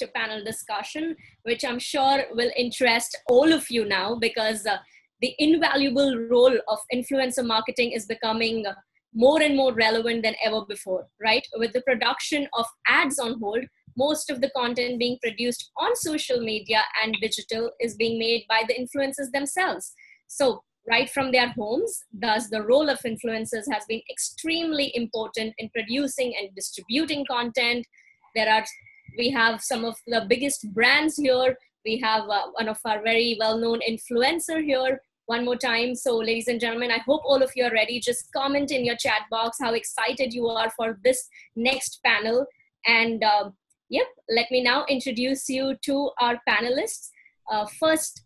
next panel discussion, which I'm sure will interest all of you now because uh, the invaluable role of influencer marketing is becoming more and more relevant than ever before, right? With the production of ads on hold, most of the content being produced on social media and digital is being made by the influencers themselves. So, right from their homes, thus, the role of influencers has been extremely important in producing and distributing content. There are, we have some of the biggest brands here. We have uh, one of our very well known influencer here one more time. So, ladies and gentlemen, I hope all of you are ready. Just comment in your chat box how excited you are for this next panel. And uh, yep, let me now introduce you to our panelists. Uh, first,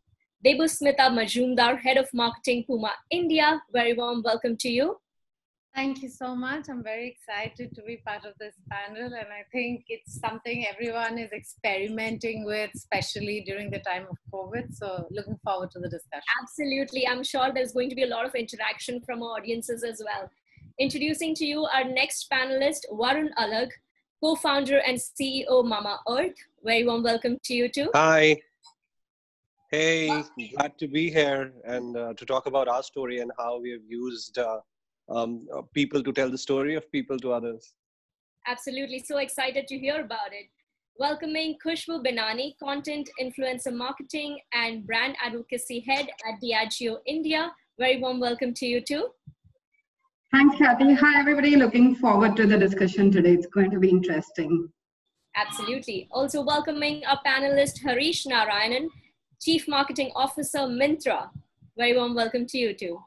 Debosmita Majumder, Head of Marketing Puma India. Very warm welcome to you. Thank you so much. I'm very excited to be part of this panel, and I think it's something everyone is experimenting with, especially during the time of COVID. So, looking forward to the discussion. Absolutely. I'm sure there's going to be a lot of interaction from our audiences as well. Introducing to you our next panelist, Varun Alagh, co founder and CEO Mamaearth. Very warm welcome to you too. Hi. Hey, glad to be here and uh, to talk about our story and how we have used. Uh, um, uh, people to tell the story of people to others. Absolutely. So excited to hear about it. Welcoming Khushbu Benani, Content Influencer Marketing and Brand Advocacy Head at Diageo India. Very warm welcome to you too. Thanks, Kathy. Hi, everybody. Looking forward to the discussion today. It's going to be interesting. Absolutely. Also welcoming our panelist, Harish Narayanan, Chief Marketing Officer, Myntra. Very warm welcome to you too.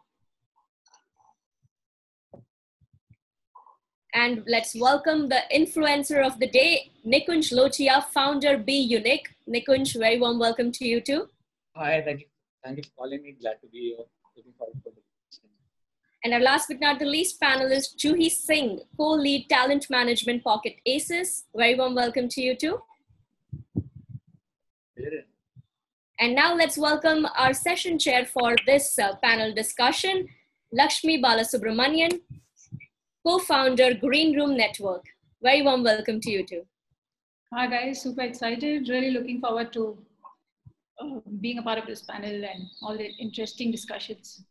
And let's welcome the influencer of the day, Nikunj Lotia, founder Be YouNick. Nikunj, very warm welcome to you too. Hi, thank you. Thank you for calling me. Glad to be here. Looking forward to the and our last but not the least panelist, Juhi Singh, co-lead talent management Pocket Aces. Very warm welcome to you too. And now let's welcome our session chair for this uh, panel discussion, Lakshmi Balasubramanian, co-founder Green Room Network. Very warm welcome to you too. Hi guys, super excited. Really looking forward to uh, being a part of this panel and all the interesting discussions.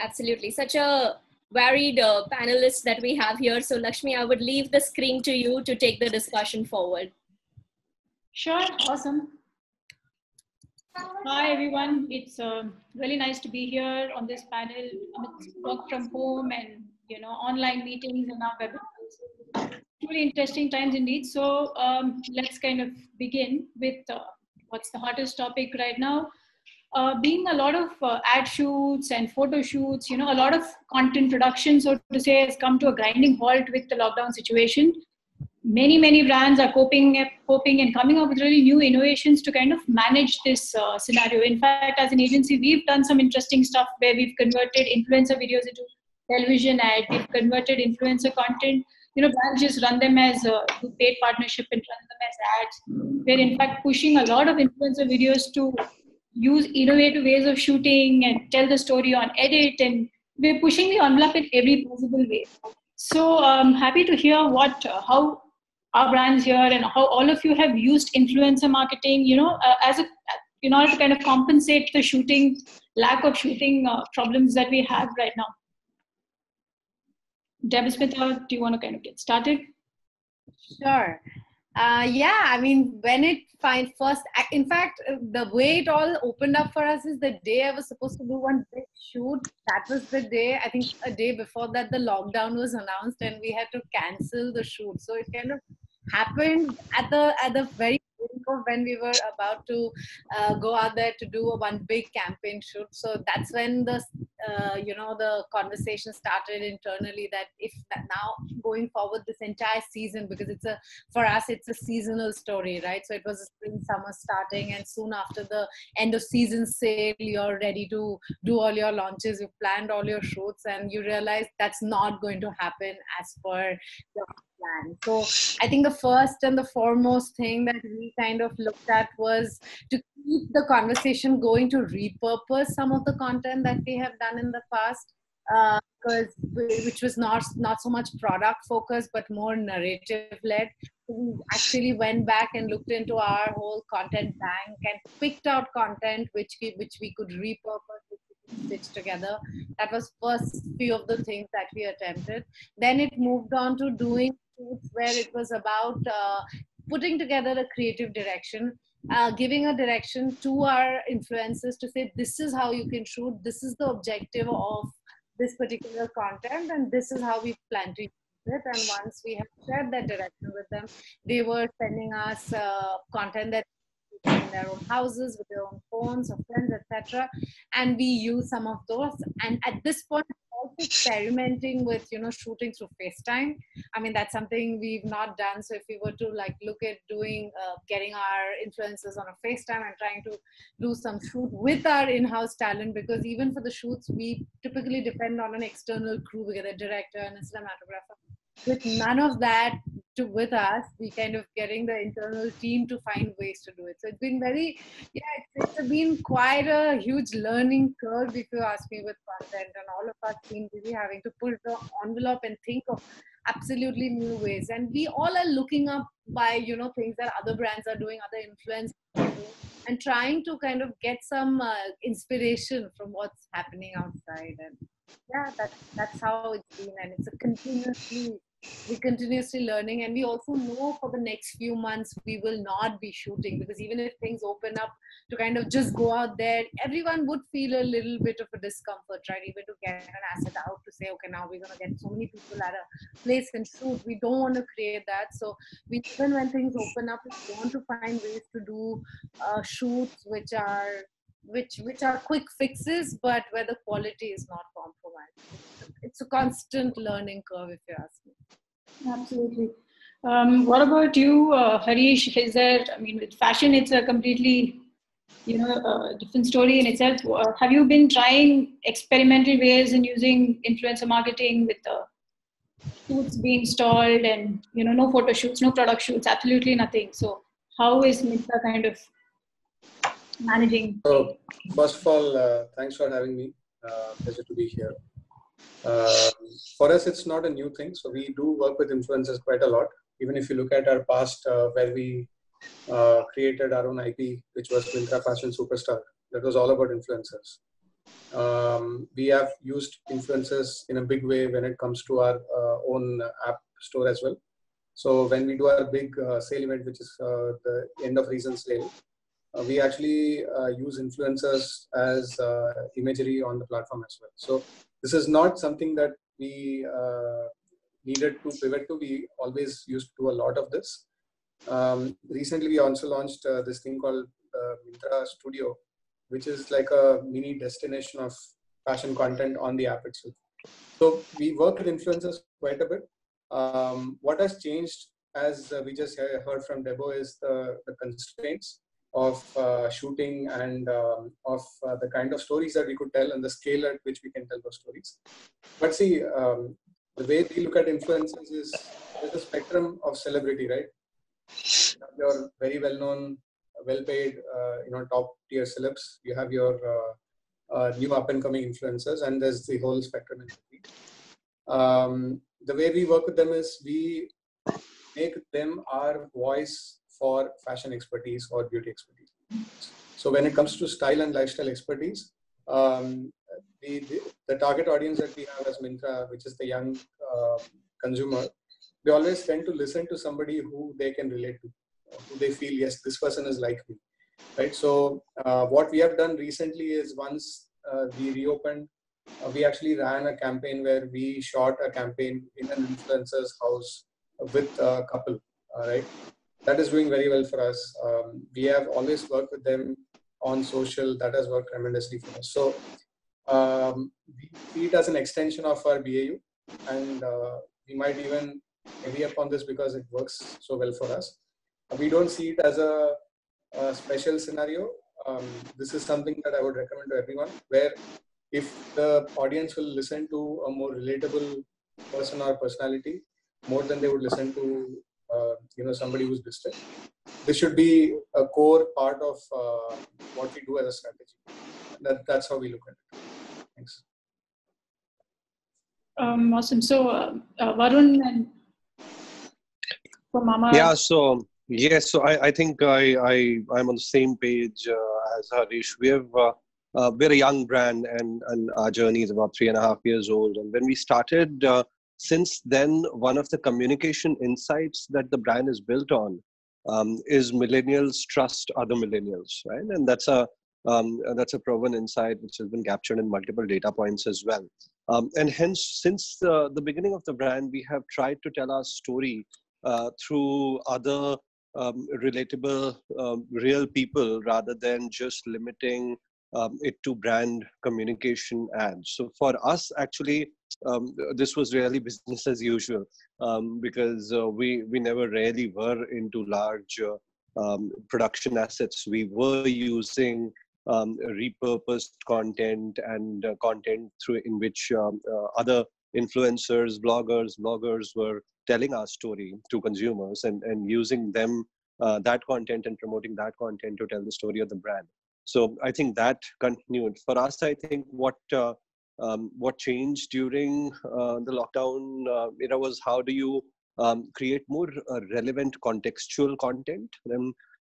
Absolutely, such a varied uh, panelists that we have here. So Lakshmi, I would leave the screen to you to take the discussion forward. Sure, awesome. Hi everyone, it's uh, really nice to be here on this panel. It's work from home and you know, online meetings and our webinars. Truly interesting times indeed. So um, let's kind of begin with uh, what's the hottest topic right now. Uh, being a lot of uh, ad shoots and photo shoots, you know, a lot of content production, so to say, has come to a grinding halt with the lockdown situation. Many, many brands are coping, coping and coming up with really new innovations to kind of manage this uh, scenario. In fact, as an agency, we've done some interesting stuff where we've converted influencer videos into television ad, we've converted influencer content. You know, brands just run them as a paid partnership and run them as ads. We're in fact pushing a lot of influencer videos to use innovative ways of shooting and tell the story on edit, and we're pushing the envelope in every possible way. So I'm um, happy to hear what uh, how our brands here and how all of you have used influencer marketing. You know, uh, as a in order to kind of compensate the shooting lack of shooting uh, problems that we have right now. Debosmita, do you want to kind of get started? Sure. Uh, yeah, I mean, when it find first, in fact, uh, the way it all opened up for us is the day I was supposed to do one big shoot. That was the day, I think, a day before that, the lockdown was announced, and we had to cancel the shoot. So it kind of happened at the at the very when we were about to uh, go out there to do a one big campaign shoot. So that's when the uh, you know the conversation started internally that if that now going forward this entire season because it's a for us it's a seasonal story right so it was a spring summer starting and soon after the end of season sale you're ready to do all your launches you've planned all your shoots and you realize that's not going to happen as per your plan. So I think the first and the foremost thing that we kind of looked at was to keep the conversation going to repurpose some of the content that we have done in the past. because uh, which was not not so much product focused but more narrative led we actually went back and looked into our whole content bank and picked out content which we, which we could repurpose which we could stitch together. That was first few of the things that we attempted. Then it moved on to doing where it was about uh, putting together a creative direction uh, giving a direction to our influencers to say this is how you can shoot. This is the objective of this particular content and this is how we plan to use it. And once we have shared that direction with them they were sending us uh, content that in their own houses with their own phones or friends etc and we use some of those. And at this point also experimenting with you know shooting through facetime. I mean that's something we've not done. So if we were to like look at doing uh, getting our influencers on a facetime and trying to do some shoot with our in-house talent because even for the shoots we typically depend on an external crew get a director and a cinematographer. With none of that to with us we kind of getting the internal team to find ways to do it. So it's been very yeah it's, it's been quite a huge learning curve if you ask me with content and all of us been really having to pull the envelope and think of absolutely new ways. And we all are looking up by you know things that other brands are doing other influencers and trying to kind of get some uh, inspiration from what's happening outside. And yeah that's that's how it's been. And it's a continuously we're continuously learning and we also know for the next few months we will not be shooting because even if things open up to kind of just go out there everyone would feel a little bit of a discomfort right? Even to get an asset out to say okay now we're going to get so many people at a place and shoot. We don't want to create that. So we even when things open up we want to find ways to do uh, shoots which are which which are quick fixes but where the quality is not compromised. It's a constant learning curve if you ask me. Absolutely. Um, what about you uh, Harish? Is there i mean with fashion it's a completely you know a different story in itself. Uh, have you been trying experimental ways in using influencer marketing with the shoots being installed and you know no photo shoots no product shoots absolutely nothing? So how is Myntra kind of managing? So, first of all, uh, thanks for having me. Uh, pleasure to be here. Uh, for us, it's not a new thing. So we do work with influencers quite a lot. Even if you look at our past, uh, where we uh, created our own IP, which was Myntra Fashion Superstar, that was all about influencers. Um, we have used influencers in a big way when it comes to our uh, own app store as well. So when we do our big sale event, which is the end of reason sale, uh, we actually uh, use influencers as uh, imagery on the platform as well. So this is not something that we needed to pivot to. We always used to do a lot of this. Um, recently, we also launched uh, this thing called uh, Myntra Studio, which is like a mini destination of fashion content on the app itself. So we work with influencers quite a bit. Um, what has changed, as uh, we just heard from Debo, is the, the constraints of uh, shooting and um, of uh, the kind of stories that we could tell and the scale at which we can tell those stories. But see, um, the way we look at influencers is there's a spectrum of celebrity, right? You your very well-known, well-paid, uh, you know, top-tier celebs. You have your uh, uh, new up-and-coming influencers, and there's the whole spectrum in. Um, the way we work with them is we make them our voice for fashion expertise or beauty expertise. So when it comes to style and lifestyle expertise, um, the, the, the, target audience that we have as Myntra, which is the young uh, consumer, they always tend to listen to somebody who they can relate to, who they feel, yes, this person is like me, right? So uh, what we have done recently is once uh, we reopened, uh, we actually ran a campaign where we shot a campaign in an influencer's house with a couple, right? That is doing very well for us. Um, we have always worked with them on social. That has worked tremendously for us. So um, we see it as an extension of our BAU, and uh, we might even heavy upon this because it works so well for us. We don't see it as a, a special scenario. Um, this is something that I would recommend to everyone, where if the audience will listen to a more relatable person or personality more than they would listen to you know somebody who's distant. This should be a core part of uh, what we do as a strategy. That, that's how we look at it. Thanks. Um, awesome. So, uh, uh, Varun and for Mama. Yeah. So yes. So I, I think I, I I'm on the same page uh, as Harish. We have uh, uh, we're a young brand, and and our journey is about three and a half years old. And when we started, uh, since then, one of the communication insights that the brand is built on um, is millennials trust other millennials, right? And that's a um, that's a proven insight which has been captured in multiple data points as well. Um, and hence, since the, the beginning of the brand, we have tried to tell our story uh, through other um, relatable, um, real people rather than just limiting um, it to brand communication ads. So for us, actually, um, this was really business as usual um, because uh, we we never really were into large uh, production assets. We were using um, repurposed content and uh, content through in which um, uh, other influencers, bloggers, bloggers were telling our story to consumers and, and using them uh, that content and promoting that content to tell the story of the brand. So I think that continued for us. I think what uh, um, what changed during uh, the lockdown uh, era was how do you um, create more relevant contextual content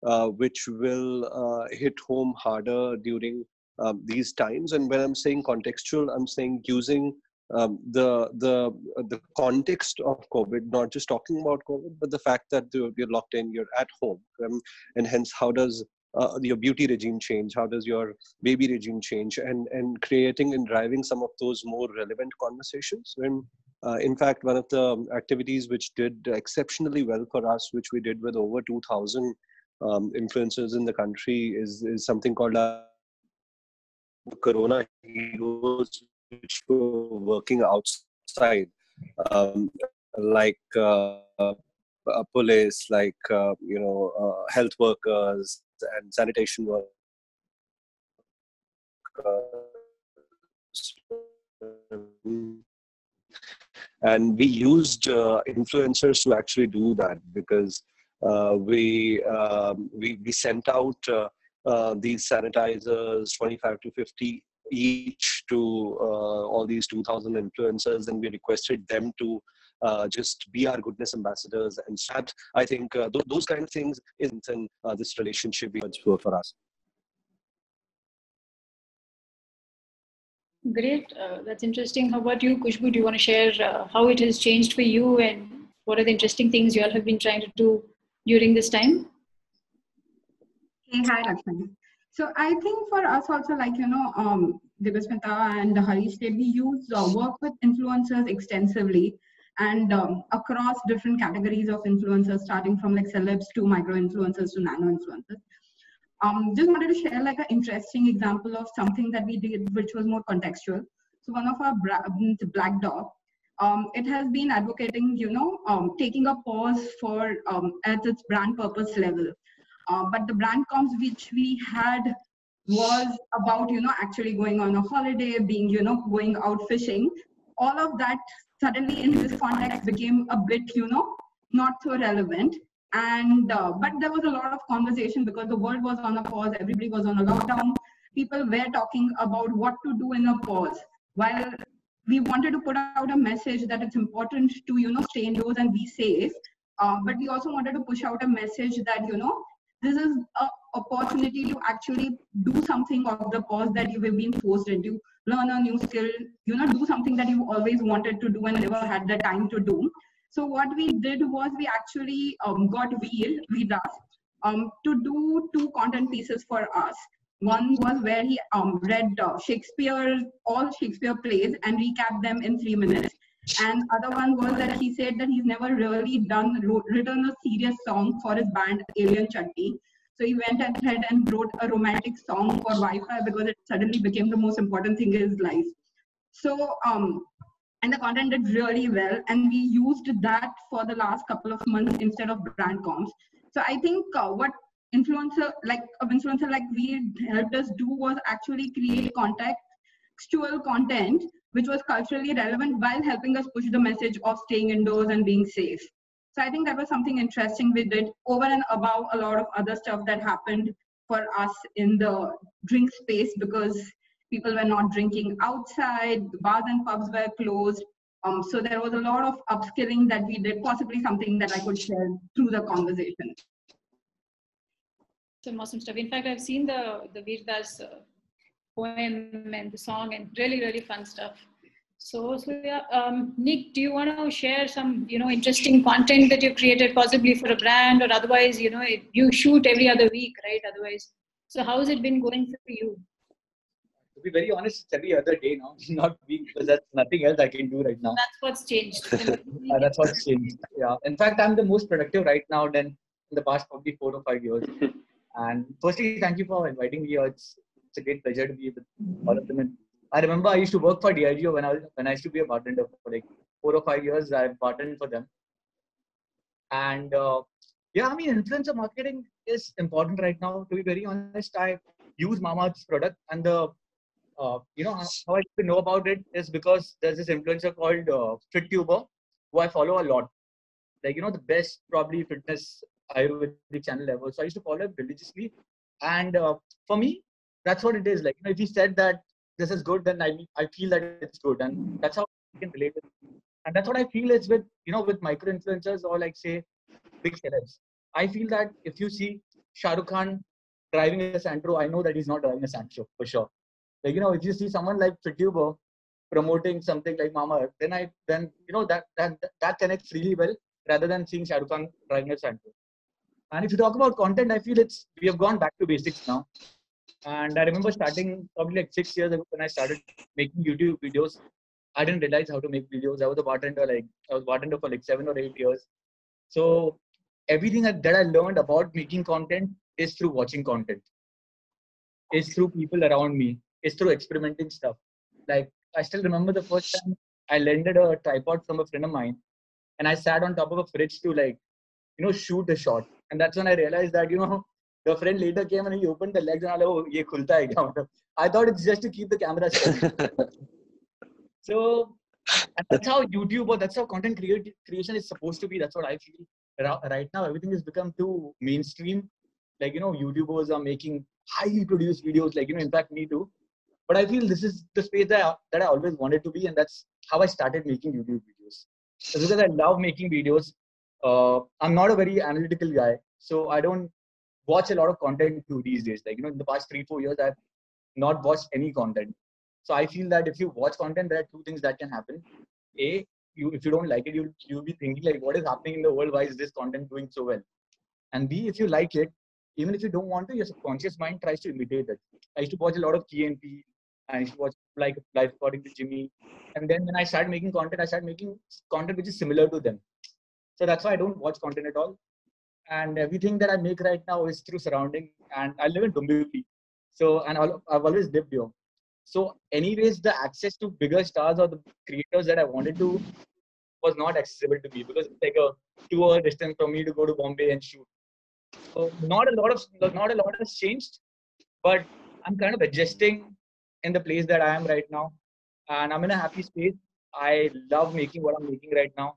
uh, which will uh, hit home harder during um, these times. And when I'm saying contextual, I'm saying using um, the the the context of COVID, not just talking about COVID, but the fact that you're locked in, you're at home, um, and hence how does uh, your beauty regime change? How does your baby regime change? And and creating and driving some of those more relevant conversations. And uh, in fact, one of the activities which did exceptionally well for us, which we did with over 2,000 um, influencers in the country is, is something called uh, Corona Heroes, which were working outside, um, like uh, police, like uh, you know, uh, health workers and sanitation workers. And we used uh, influencers to actually do that because uh, we, um, we, we sent out uh, uh, these sanitizers, 25 to 50 each to all these 2,000 influencers, and we requested them to uh, just be our goodness ambassadors and start i think uh, th- those kind of things isn't in uh, this relationship for, for us. Great. That's interesting. How about you Khushbu? Do you want to share how it has changed for you and what are the interesting things you all have been trying to do during this time? Hey, hi, Lakshmi. So I think for us also, like, you know, um, Debosmita and Harish said, we use uh, work with influencers extensively and um, across different categories of influencers, starting from like celebs to micro influencers to nano influencers. Um, just wanted to share like an interesting example of something that we did, which was more contextual. So one of our Black Dog, um, it has been advocating, you know, um, taking a pause for um, at its brand purpose level. Uh, but the brand comps which we had was about, you know, actually going on a holiday, being, you know, going out fishing. All of that suddenly in this context became a bit, you know, not so relevant. And uh, but there was a lot of conversation because the world was on a pause, everybody was on a lockdown. People were talking about what to do in a pause. While we wanted to put out a message that it's important to you know stay indoors and be safe uh, but we also wanted to push out a message that you know this is an opportunity to actually do something of the pause that you have been forced into. Learn a new skill. You know do something that you always wanted to do and never had the time to do. So what we did was we actually um, got with us um, to do two content pieces for us. One was where he um, read uh, Shakespeare, all Shakespeare plays, and recapped them in three minutes. And other one was that he said that he's never really done wrote, written a serious song for his band Alien Chutney. So he went ahead and wrote a romantic song for Wi-Fi because it suddenly became the most important thing in his life. So um, and the content did really well, and we used that for the last couple of months instead of brand comms. So I think uh, what influencer like influencer like we helped us do was actually create contextual content which was culturally relevant while helping us push the message of staying indoors and being safe so i think that was something interesting we did over and above a lot of other stuff that happened for us in the drink space because people were not drinking outside bars and pubs were closed Um, so there was a lot of upskilling that we did, possibly something that I could share through the conversation. Some awesome stuff. In fact, I've seen the the Vir Das uh, poem and the song, and really, really fun stuff. So, so yeah, um, Nick, do you want to share some, you know, interesting content that you've created, possibly for a brand, or otherwise, you know, it, you shoot every other week, right? Otherwise, so how has it been going for you? To be very honest, it's every other day now, not week, because that's nothing else I can do right now. That's what's changed. Uh, that's what's changed. Yeah. In fact, I'm the most productive right now than in the past probably four or five years. And firstly, thank you for inviting me here. It's, it's a great pleasure to be with all of them. And I remember I used to work for Diageo when I when I used to be a bartender for like four or five years. I bartended for them, and uh, yeah, I mean influencer marketing is important right now. To be very honest, I use Mama's product, and the uh, you know how I know about it is because there's this influencer called uh, FitTuber who I follow a lot. Like you know the best probably fitness Ayurvedic channel ever. So I used to follow it religiously, and uh, for me, that's what it is. Like you know, if he said that this is good, then I I feel that it's good, and that's how I can relate it. And that's what I feel is with you know with micro influencers or like say big sellers. I feel that if you see Shah Rukh Khan driving a Santro, I know that he's not driving a Santro for sure. Like you know, if you see someone like FitTuber promoting something like Mama, then I then you know that that that connects really well rather than seeing Shah Rukh Khan driving a Santro. And if you talk about content, I feel it's we have gone back to basics now. And I remember starting probably like six years ago when I started making YouTube videos. I didn't realize how to make videos. I was a bartender, like I was bartender for like seven or eight years. So everything that, I learned about making content is through watching content, is through people around me, is through experimenting stuff. Like I still remember the first time I lended a tripod from a friend of mine, and I sat on top of a fridge to like, you know, shoot a shot. And that's when I realized that you know the friend later came and he opened the legs and I was like, oh, ye khulta hai kya? I thought it's just to keep the camera steady. so that's how YouTube or that's how content create, creation is supposed to be. That's what I feel. Right now, everything has become too mainstream. Like, you know, YouTubers are making highly produced videos, like, you know, in fact, me too. But I feel this is the space that I, that I always wanted to be, and that's how I started making YouTube videos. It's because I love making videos. Uh, I'm not a very analytical guy, so I don't watch a lot of content too these days. Like, you know, in the past three, four years, I've not watched any content. So I feel that if you watch content, there are two things that can happen. A, you if you don't like it, you'll you'll be thinking like, what is happening in the world? Why is this content doing so well? And B, if you like it, even if you don't want to, your subconscious mind tries to imitate it. I used to watch a lot of KNP. I used to watch like Life According to Jimmy. And then when I started making content, I started making content which is similar to them. So that's why I don't watch content at all and everything that I make right now is through surrounding. And I live in Dombivli, so and I've always lived here. So, anyways, the access to bigger stars or the creators that I wanted to was not accessible to me because it's like a two-hour distance from me to go to Bombay and shoot. So, not a lot of not a lot has changed, but I'm kind of adjusting in the place that I am right now, and I'm in a happy space. I love making what I'm making right now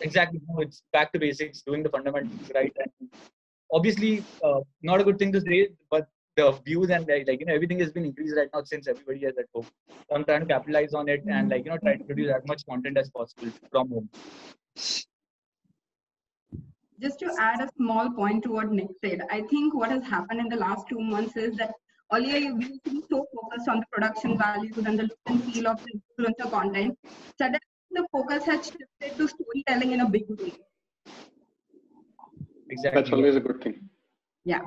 exactly it's back to basics doing the fundamentals right? And obviously uh, not a good thing to say but the views and like, like you know everything has been increased right now since everybody has at home. So i'm trying to capitalize on it and like you know try to produce as much content as possible from home. Just to add a small point to what nick said i think what has happened in the last two months is that earlier we be so focused on the production values and the look and feel of the influencer content. Suddenly the focus has shifted to storytelling in a big way. Exactly. That's always a good thing. Yeah.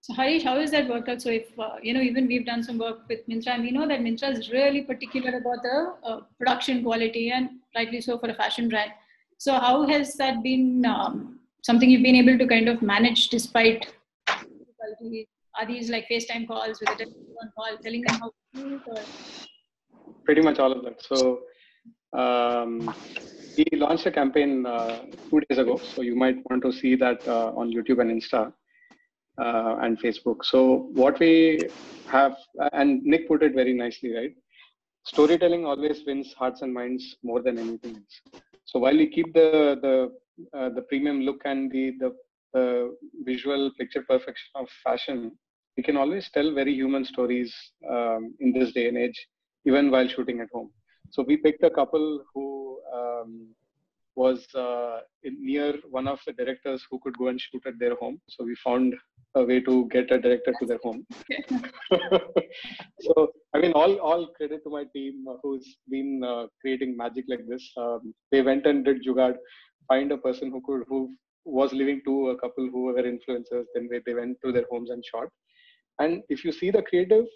So Harish, how is that worked out? So if, uh, you know, even we've done some work with Myntra and we know that Myntra is really particular about the uh, production quality and rightly so for a fashion brand. So how has that been um, something you've been able to kind of manage despite difficulty? Are these like FaceTime calls with a telephone call telling them how to or? Pretty much all of them. So um, launched a campaign uh, two days ago, so you might want to see that uh, on YouTube and Insta uh, and Facebook. So what we have, and Nick put it very nicely, right? Storytelling always wins hearts and minds more than anything else. So while we keep the the uh, the premium look and the the the visual picture perfection of fashion, we can always tell very human stories um, in this day and age, even while shooting at home. So we picked a couple who um, was uh, near one of the directors who could go and shoot at their home. So we found a way to get a director to their home. so I mean, all all credit to my team who's been uh, creating magic like this. Um, they went and did jugad, find a person who could who was living to a couple who were influencers. Then they, they went to their homes and shot. And if you see the creative,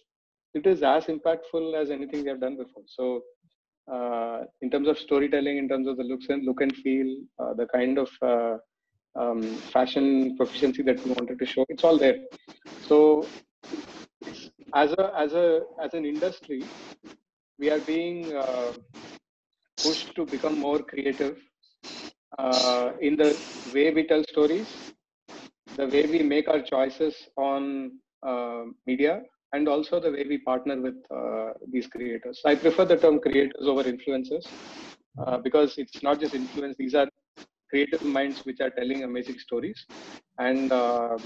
it is as impactful as anything they have done before. So uh, in terms of storytelling, in terms of the looks and look and feel, uh, the kind of uh, um, fashion proficiency that we wanted to show, it's all there. So as a as a as an industry, we are being uh, pushed to become more creative uh, in the way we tell stories, the way we make our choices on uh, media, and also the way we partner with uh, these creators. I prefer the term creators over influencers uh, because it's not just influence, these are creative minds which are telling amazing stories. And um,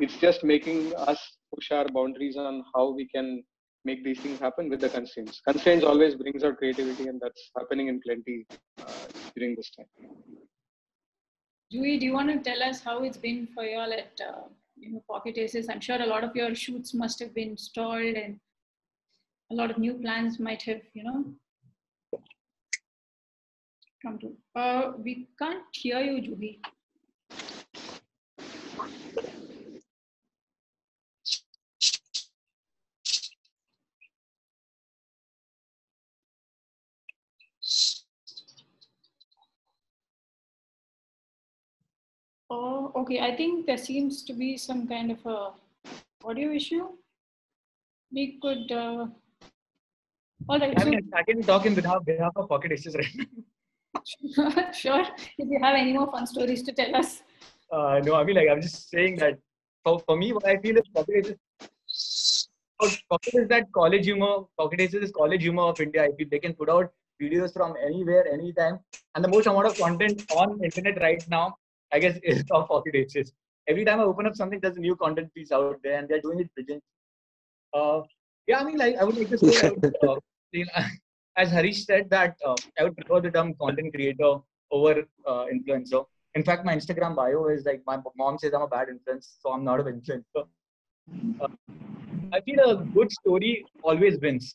it's just making us push our boundaries on how we can make these things happen with the constraints. Constraints always brings out creativity, and that's happening in plenty uh, during this time. Juhi, do you want to tell us how it's been for you all at uh, you know, Pocket Aces. I'm sure a lot of your shoots must have been stalled and a lot of new plans might have, you know, come to. Uh, we can't hear you, Juhi. Oh, okay. I think there seems to be some kind of a audio issue. We could. Uh... All right. I, so... mean, I can talk in behalf, behalf of Pocket Issues right now. sure. If you have any more fun stories to tell us. Uh, no, I mean, like, I'm just saying that for, for me, what I feel is Pocket Aces. Pocket is that college humor. Pocket Aces is college humor of India. If they can put out videos from anywhere, anytime, and the most amount of content on internet right now I guess is of Pocket Aces. Every time I open up something, there's a new content piece out there, and they're doing it brilliant. Uh, yeah, I mean, like I would like to say, would, uh, as Harish said, that uh, I would prefer the term content creator over uh, influencer. In fact, my Instagram bio is like my mom says I'm a bad influence, so I'm not an influencer. Uh, I feel a good story always wins.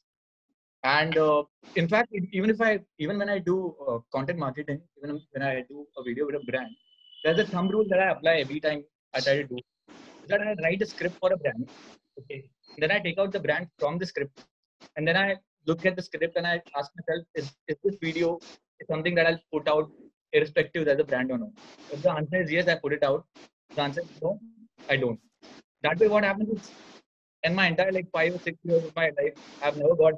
And uh, in fact, even if I, even when I do uh, content marketing, even when I do a video with a brand, there's a thumb rule that I apply every time I try to do. Is that I write a script for a brand. Okay. Then I take out the brand from the script. And then I look at the script and I ask myself, is, is this video something that I'll put out irrespective of the brand or not? If the answer is yes, I put it out. The answer is no, I don't. That way what happens is in my entire like five or six years of my life, I've never got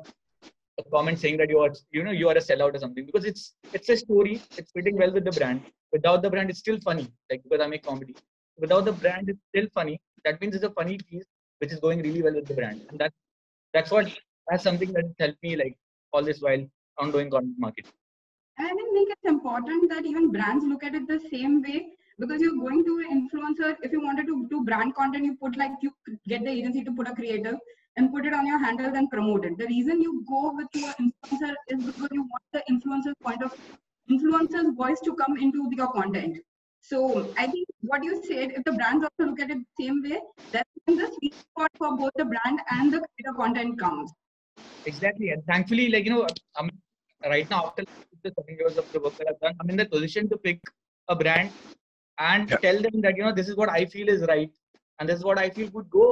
a comment saying that you are you know you are a sellout or something because it's it's a story it's fitting well with the brand. Without the brand it's still funny like because i make comedy. Without the brand it's still funny. That means it's a funny piece which is going really well with the brand. And that's that's what that's something that helped me like all this while on doing content marketing. And i think it's important that even brands look at it the same way because you're going to an influencer if you wanted to do brand content you put like you get the agency to put a creative and put it on your handle and promote it. The reason you go with your influencer is because you want the influencer's point of influencer's voice to come into your content. So I think what you said, if the brands also look at it the same way, that's when the sweet spot for both the brand and the creator content comes. Exactly. And thankfully, like, you know, I'm right now after the seven years of the work that I've done, I'm in the position to pick a brand and yeah. tell them that, you know, this is what I feel is right and this is what i feel would go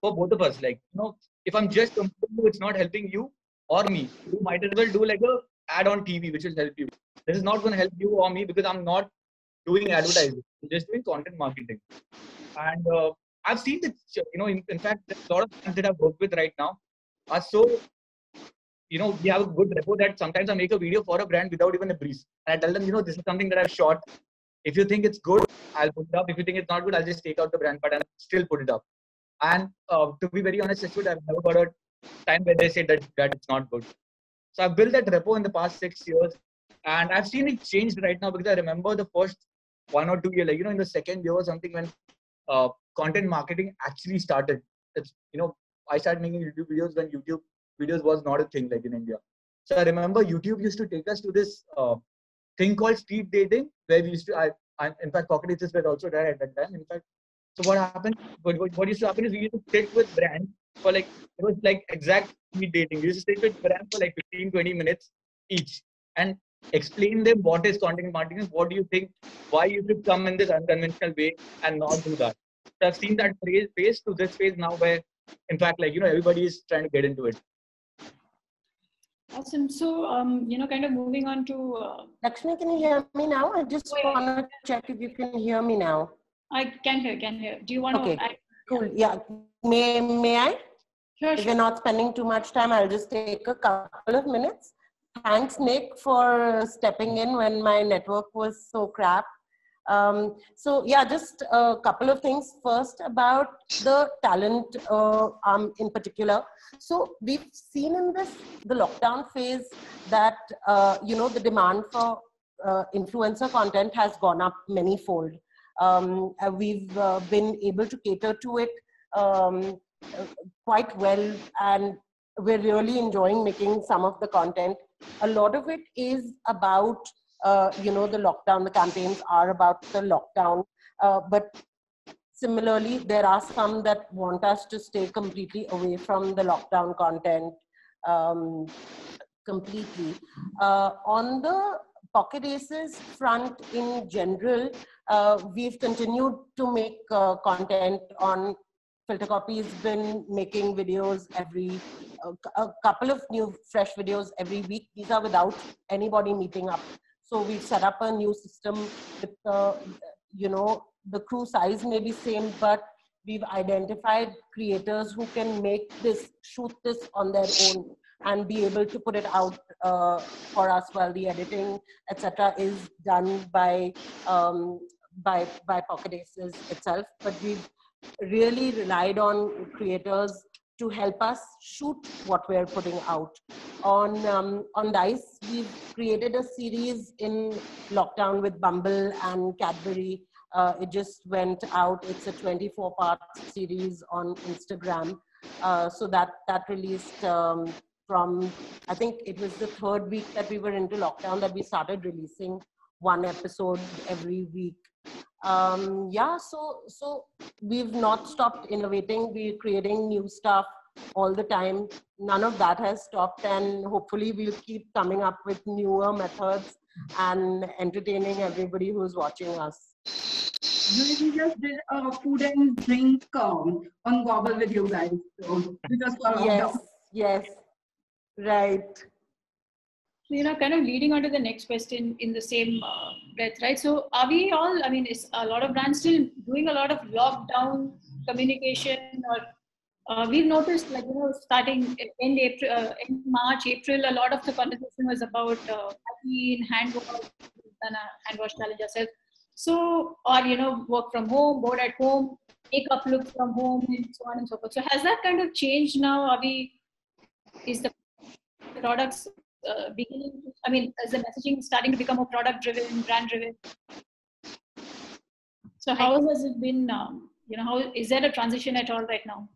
for both of us like you know if i'm just you it's not helping you or me you might as well do like a ad on tv which will help you this is not going to help you or me because i'm not doing advertising i'm just doing content marketing and uh, i've seen this you know in, in fact a lot of things that i've worked with right now are so you know, we have a good rapport that sometimes I make a video for a brand without even a brief. And I tell them, you know, this is something that I've shot if you think it's good, I'll put it up. If you think it's not good, I'll just take out the brand part and still put it up. And uh, to be very honest, I've never got a time where they say that, that it's not good. So I've built that repo in the past six years. And I've seen it change right now because I remember the first one or two years, like, you know, in the second year or something when uh, content marketing actually started. It's, you know, I started making YouTube videos when YouTube videos was not a thing like in India. So I remember YouTube used to take us to this uh, thing called speed dating, where we used to. I, I in fact, Pocket Aces were also there at that time. In fact, so what happened? What, what, used to happen is we used to sit with brands for like it was like exact speed dating. We used to sit with brands for like 15, 20 minutes each, and explain them what is content marketing, what do you think, why you should come in this unconventional way and not do that. So I've seen that phase to this phase now where, in fact, like, you know, everybody is trying to get into it. Awesome. So, um, you know, kind of moving on to. Uh, Lakshmi, can you hear me now? I just want to check if you can hear me now. I can hear, can hear. Do you want okay. to? Okay. Cool. Yeah. May, may I? Sure, if sure. you're not spending too much time, I'll just take a couple of minutes. Thanks, Nick, for stepping in when my network was so crap. Um, so yeah, just a couple of things. First about the talent uh, um, in particular. So we've seen in this, the lockdown phase that, uh, you know, the demand for uh, influencer content has gone up many-fold. Um, we've uh, been able to cater to it um, quite well and we're really enjoying making some of the content. A lot of it is about uh, you know, the lockdown, the campaigns are about the lockdown. Uh, but similarly, there are some that want us to stay completely away from the lockdown content um, completely. Uh, on the Pocket Aces front in general, uh, we've continued to make uh, content on FilterCopy's been making videos every, a couple of new fresh videos every week. These are without anybody meeting up. So we've set up a new system with the, you know, the crew size may be same, but we've identified creators who can make this, shoot this on their own and be able to put it out uh, for us while the editing, etc., is done by um, by by Pocket Aces itself. But we've really relied on creators to help us shoot what we're putting out. On, um, on DICE, we've created a series in lockdown with Bumble and Cadbury. Uh, it just went out. It's a 24 part series on Instagram. Uh, so that, that released um, from, I think it was the third week that we were into lockdown that we started releasing one episode every week um, yeah, so so we've not stopped innovating. We're creating new stuff all the time. None of that has stopped, and hopefully we'll keep coming up with newer methods and entertaining everybody who's watching us. We just did a food and drink um, on Gobble with you guys. So we just yes, yes, right you know, kind of leading on to the next question in the same uh, right? So, are we all? I mean, is a lot of brands still doing a lot of lockdown communication, or uh, we've noticed, like you know, starting in April, uh, in March, April, a lot of the conversation was about uh, hand wash, a hand wash challenge ourselves. So, or you know, work from home, board at home, makeup look from home, and so on and so forth. So, has that kind of changed now? Are we? Is the products uh, beginning i mean is the messaging starting to become more product driven brand driven so how has it been um, you know how is there a transition at all right now?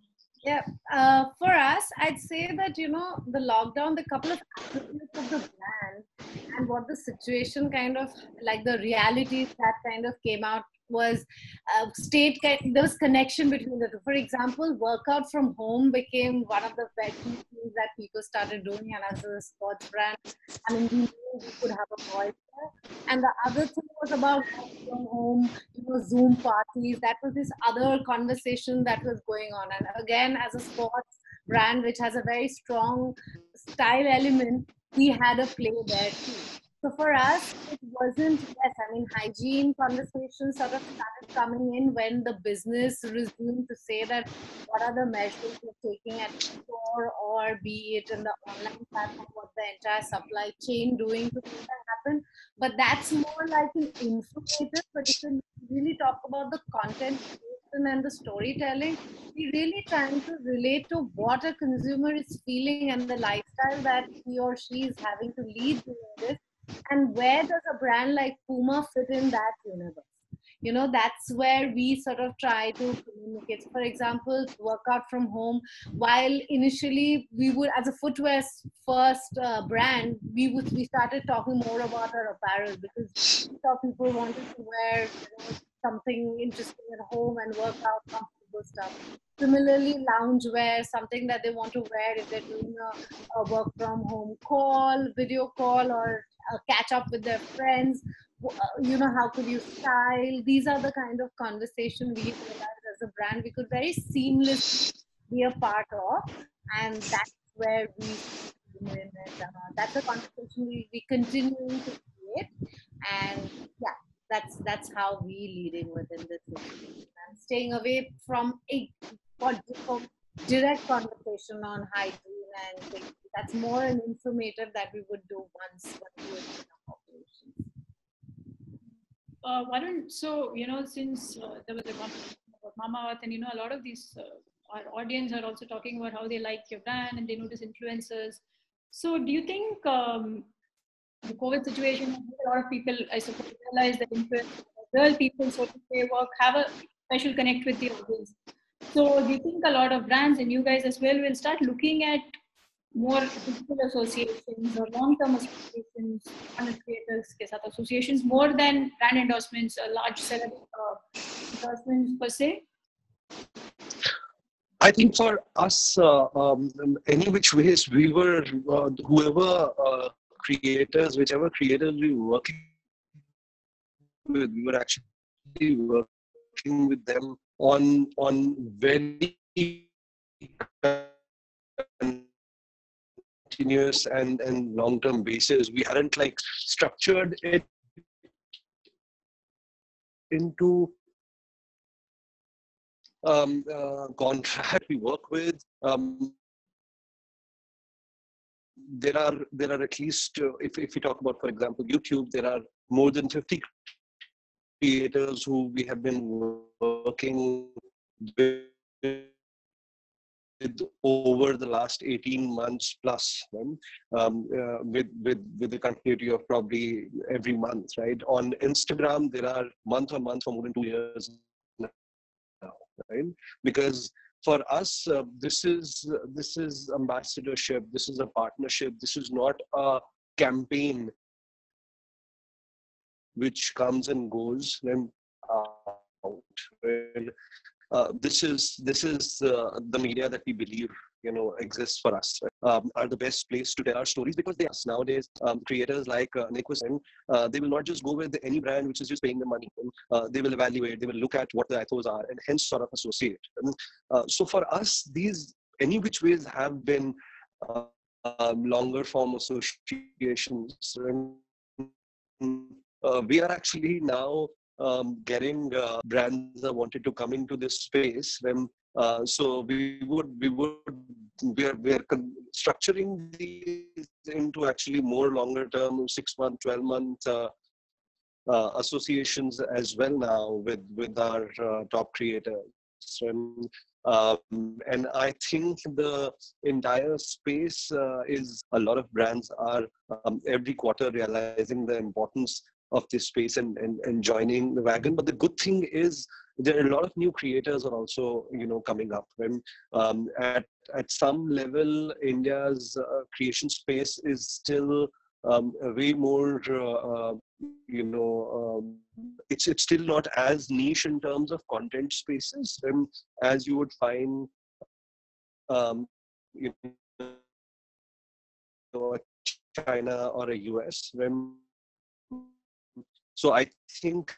Yeah uh, for us i'd say that you know the lockdown the couple of attributes of the brand and what the situation kind of like the realities that kind of came out was state there was connection between the for example workout from home became one of the best things that people started doing and as a sports brand i mean we knew we could have a voice there. And the other thing was about from home you know zoom parties. That was this other conversation that was going on. And again as a sports brand which has a very strong style element we had a play there too so for us, it wasn't, yes, I mean, hygiene conversations sort of started coming in when the business resumed to say that what are the measures you're taking at the store or be it in the online platform, what the entire supply chain doing to make that happen. But that's more like an informative, but if you really talk about the content and the storytelling, we're really trying to relate to what a consumer is feeling and the lifestyle that he or she is having to lead during this and where does a brand like Puma fit in that universe? you know that's where we sort of try to communicate for example work out from home while initially we would as a footwear first uh, brand we would we started talking more about our apparel because we people wanted to wear you know, something interesting at home and work out comfortable stuff. Similarly loungewear something that they want to wear if they're doing a, a work from home call video call or uh, catch up with their friends. Uh, you know how could you style? These are the kind of conversation we realized as a brand we could very seamlessly be a part of and that's where we uh, that's a conversation we, we continue to create. And yeah that's that's how we leading within this and staying away from a direct conversation on hygiene and that's more an informative that we would do once when we uh, why don't so you know since uh, there was a about Mamaearth and you know a lot of these uh, our audience are also talking about how they like your brand and they notice influencers. So do you think um, the COVID situation, a lot of people I suppose realize that influencers, people, so to say, work have a special connect with the audience. So we think a lot of brands and you guys as well will start looking at more physical associations or long-term associations, creators ke associations more than brand endorsements, or large celeb uh, endorsements per se? I think for us, uh, um, any which ways, we were uh, whoever uh, creators, whichever creators we were working with, we were actually working with them on on very continuous and, and long-term basis. We hadn't like structured it into um, uh, contract we work with. Um, there are there are at least uh, if if we talk about for example YouTube, there are more than 50 creators who we have been working with over the last 18 months plus um, uh, with, with, with the continuity of probably every month, right? On Instagram, there are month on month for more than two years now, right? Because for us, uh, this is this is ambassadorship. This is a partnership. This is not a campaign which comes and goes. Then out. Uh, this is this is uh, the media that we believe you know exists for us um, are the best place to tell our stories because they are nowadays. Um, creators like uh, Nick was saying uh, they will not just go with any brand which is just paying them money. Uh, they will evaluate they will look at what the ethos are and hence sort of associate. Uh, so for us these any which ways have been um, longer form associations. We are actually now um, getting uh, brands that wanted to come into this space. When, uh, so we would we would we are, we are structuring these into actually more longer term, six month, twelve month uh, uh, associations as well now with with our uh, top creators. And, um, and I think the entire space uh, is a lot of brands are um, every quarter realizing the importance of this space and, and, and joining the wagon. But the good thing is there are a lot of new creators are also you know coming up. When um, at at some level, India's uh, creation space is still um, way more uh, uh, you know um, it's it's still not as niche in terms of content spaces um, as you would find um, you know China or a US when so I think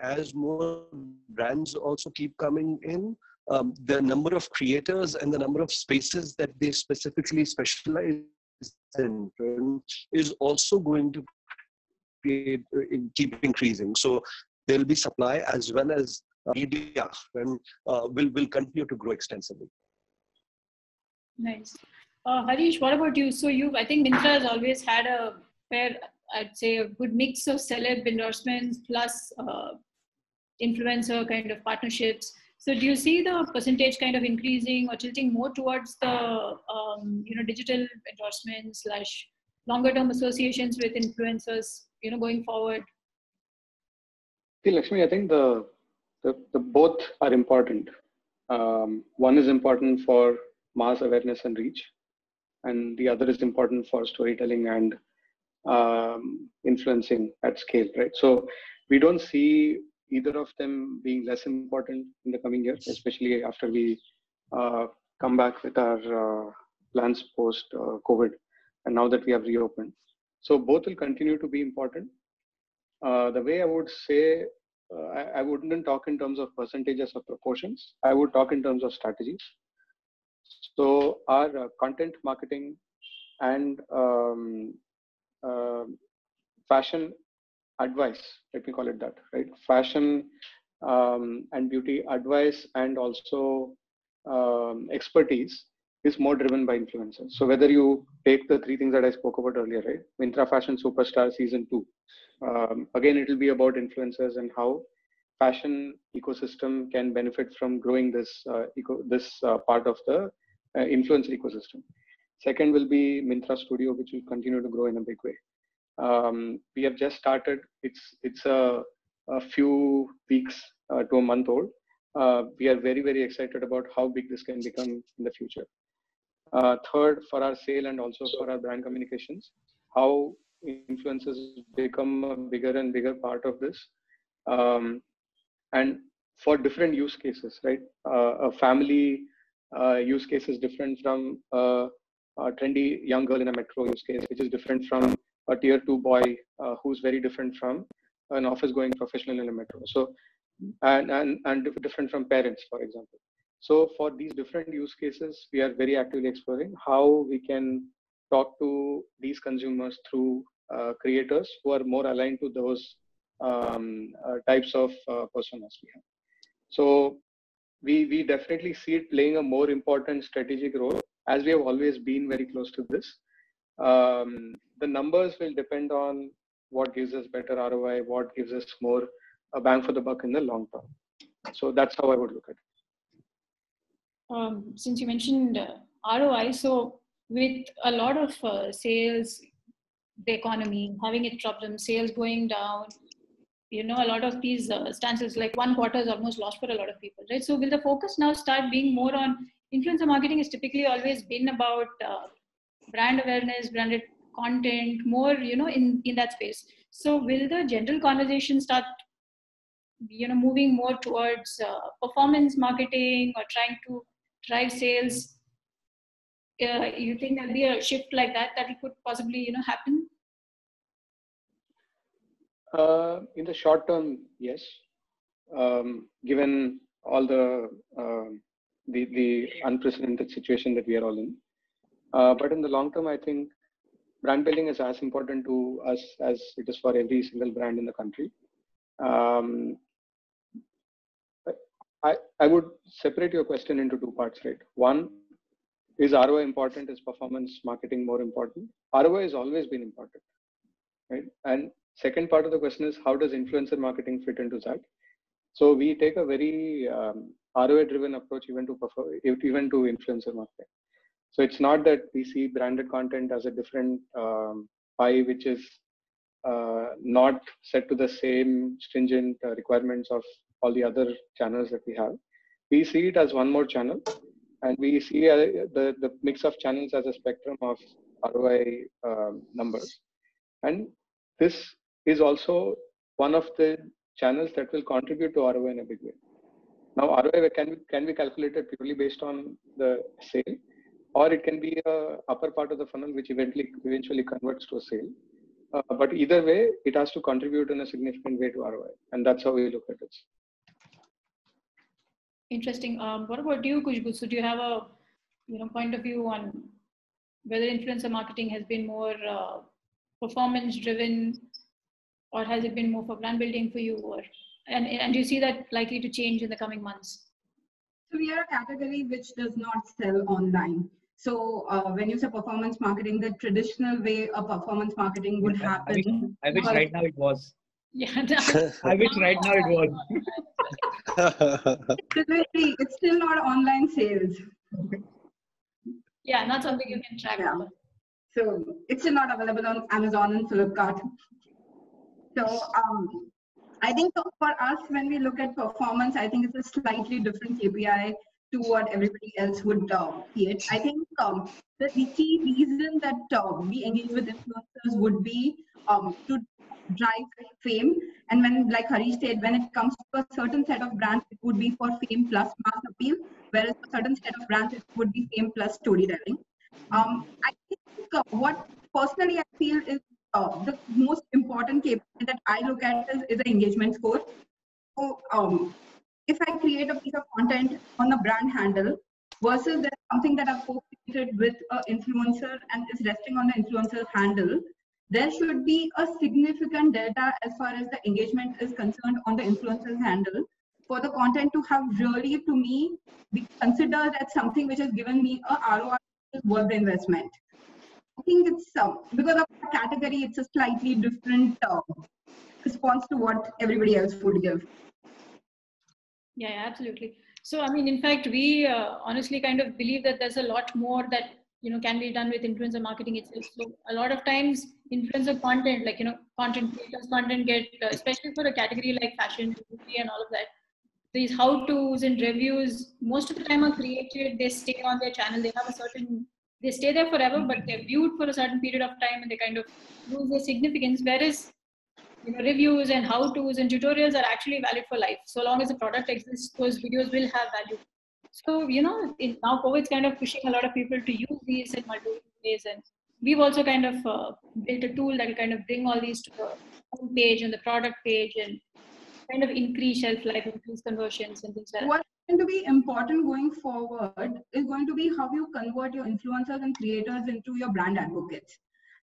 as more brands also keep coming in, um, the number of creators and the number of spaces that they specifically specialize in is also going to uh, keep increasing. So there will be supply as well as media and uh, will will continue to grow extensively. Nice. Uh, Harish, what about you? So you, I think Myntra has always had a fair I'd say a good mix of celeb endorsements plus uh, influencer kind of partnerships. So do you see the percentage kind of increasing or tilting more towards the um, you know digital endorsements slash longer term associations with influencers you know going forward? See, Lakshmi, I think the, the, the both are important. Um, one is important for mass awareness and reach, and the other is important for storytelling and um, influencing at scale, right? So we don't see either of them being less important in the coming years, especially after we uh, come back with our uh, plans post uh, COVID, and now that we have reopened. So both will continue to be important. Uh, the way I would say, uh, I, I, wouldn't talk in terms of percentages or proportions. I would talk in terms of strategies. So our uh, content marketing and um, fashion advice let me call it that right? Fashion um, and beauty advice and also um, expertise is more driven by influencers. So whether you take the three things that i spoke about earlier right? Myntra fashion superstar season 2 um, again it will be about influencers and how fashion ecosystem can benefit from growing this uh, eco this uh, part of the uh, influencer ecosystem second will be Myntra studio which will continue to grow in a big way um, we have just started. It's it's a, a few weeks uh, to a month old. Uh, we are very very excited about how big this can become in the future. Uh, third, for our sale and also for our brand communications, how influences become a bigger and bigger part of this, um, and for different use cases, right? Uh, a family uh, use case is different from a trendy young girl in a metro use case, which is different from a tier two boy uh, who's very different from an office going professional in a metro. So and and and different from parents for example. So for these different use cases we are very actively exploring how we can talk to these consumers through uh, creators who are more aligned to those um, uh, types of uh, personas we have. So we we definitely see it playing a more important strategic role as we have always been very close to this um, the numbers will depend on what gives us better ROI, what gives us more a bang for the buck in the long term. So that's how I would look at it. Um, since you mentioned uh, ROI, so with a lot of uh, sales, the economy having its problems, sales going down, you know, a lot of these uh, stances, like one quarter is almost lost for a lot of people, right? So will the focus now start being more on influencer marketing? Has typically always been about uh, brand awareness, branded content, more, you know, in, in that space. So will the general conversation start, you know, moving more towards uh, performance marketing or trying to drive sales? Uh, you think there'll be a shift like that that could possibly, you know, happen? Uh, in the short term, yes. Um, given all the uh, the the unprecedented situation that we are all in, uh, but in the long term, I think brand building is as important to us as it is for every single brand in the country. Um, I, I would separate your question into two parts, right? One, is ROI important? Is performance marketing more important? ROI has always been important, right? And second part of the question is how does influencer marketing fit into that? So we take a very um, ROI-driven approach even to even to influencer marketing. So it's not that we see branded content as a different um, pie, which is uh, not set to the same stringent uh, requirements of all the other channels that we have. We see it as one more channel, and we see uh, the the mix of channels as a spectrum of ROI um, numbers. And this is also one of the channels that will contribute to ROI in a big way. Now, ROI can can be calculated purely based on the sale, or it can be a upper part of the funnel which eventually eventually converts to a sale. Uh, but either way, it has to contribute in a significant way to ROI, and that's how we look at it. Interesting. Um, what about you, Khushbu? So, do you have a you know point of view on whether influencer marketing has been more uh, performance driven, or has it been more for brand building for you, or and and do you see that likely to change in the coming months? So we are a category which does not sell online. So uh, when you say performance marketing, the traditional way a performance marketing would happen. I wish, I wish right now it was. Yeah, I wish right now it was. it's still not online sales. Yeah, not something you can track. Yeah. So it's still not available on Amazon and Flipkart. So um, I think for us, when we look at performance, I think it's a slightly different KPI to what everybody else would uh, see it. I think um, the key reason that uh, we engage with influencers would be um, to drive fame. And when, like Harish said, when it comes to a certain set of brands, it would be for fame plus mass appeal, whereas a certain set of brands, it would be fame plus storytelling. Um, I think uh, what personally I feel is uh, the most important KPI that I look at is, is the engagement score. So um, if I create a piece of content on a brand handle versus there's something that I've co-created with an influencer and is resting on the influencer's handle, there should be a significant data as far as the engagement is concerned on the influencer's handle for the content to have really, to me, be considered as something which has given me a ROI worth the investment. I think it's uh, because of the category, it's a slightly different uh, response to what everybody else would give. Yeah, absolutely. So, I mean, in fact, we uh, honestly kind of believe that there's a lot more that you know can be done with influencer marketing itself. So, a lot of times, influencer content, like you know, content creators, content get, uh, especially for a category like fashion, beauty, and all of that. These how-tos and reviews, most of the time are created. They stay on their channel. They have a certain they stay there forever, but they're viewed for a certain period of time and they kind of lose their significance. Whereas you know, reviews and how-tos and tutorials are actually valid for life. So long as the product exists, those videos will have value. So, you know, in, now COVID's kind of pushing a lot of people to use these in multiple ways. And we've also kind of uh, built a tool that will kind of bring all these to the home page and the product page and kind of increase shelf life, increase conversions and things like that. Going to be important going forward is going to be how you convert your influencers and creators into your brand advocates.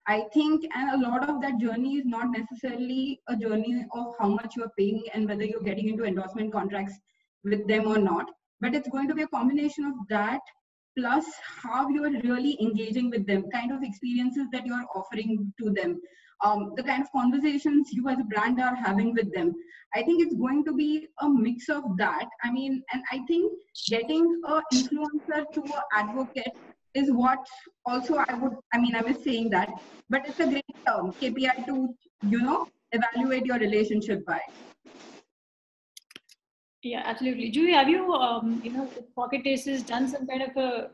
I think, and a lot of that journey is not necessarily a journey of how much you're paying and whether you're getting into endorsement contracts with them or not. But it's going to be a combination of that plus how you're really engaging with them, kind of experiences that you're offering to them, um, the kind of conversations you as a brand are having with them. I think it's going to be a mix of that. I mean, and I think getting an influencer to an advocate is what also I would, I mean, I was saying that, but it's a great um, KPI to, you know, evaluate your relationship by. Yeah, absolutely. Julie, have you, um, you know, Pocket Aces done some kind of a,